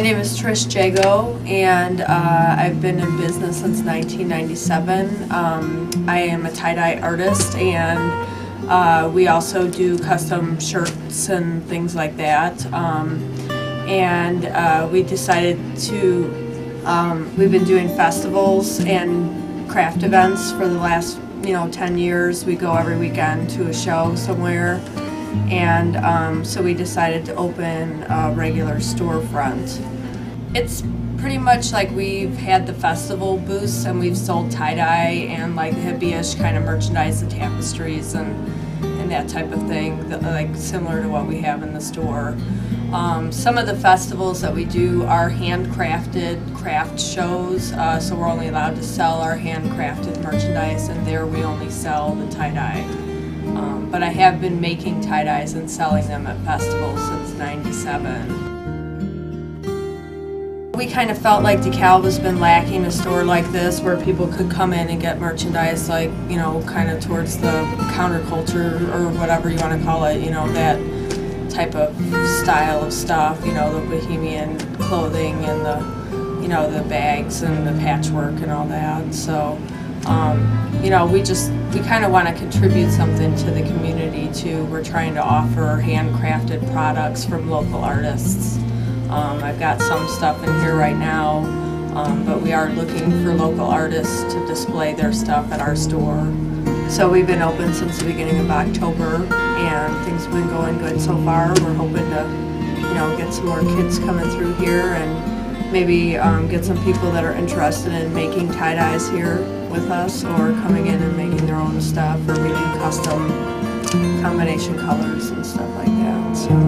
name is Trish Jago, and uh, I've been in business since 1997. Um, I am a tie-dye artist, and uh, we also do custom shirts and things like that. Um, and uh, we decided to, um, we've been doing festivals and craft events for the last, you know, 10 years. We go every weekend to a show somewhere and um, so we decided to open a regular storefront. It's pretty much like we've had the festival booths and we've sold tie-dye and like the hippie-ish kind of merchandise, the tapestries and, and that type of thing, like similar to what we have in the store. Um, some of the festivals that we do are handcrafted craft shows, uh, so we're only allowed to sell our handcrafted merchandise and there we only sell the tie-dye. Um, but I have been making tie-dyes and selling them at festivals since 97. We kind of felt like DeKalb has been lacking a store like this where people could come in and get merchandise like, you know, kind of towards the counterculture or whatever you want to call it, you know, that type of style of stuff, you know, the bohemian clothing and the, you know, the bags and the patchwork and all that. So um, you know, we just, we kind of want to contribute something to the community too. We're trying to offer handcrafted products from local artists. Um, I've got some stuff in here right now, um, but we are looking for local artists to display their stuff at our store. So we've been open since the beginning of October and things have been going good so far. We're hoping to, you know, get some more kids coming through here and maybe um, get some people that are interested in making tie-dyes here with us or coming in and making their own stuff or we do custom combination colors and stuff like that.